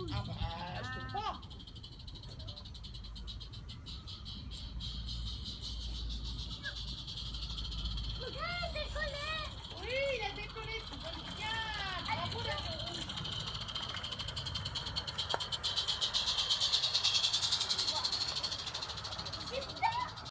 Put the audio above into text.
Oh, I'm a eyes to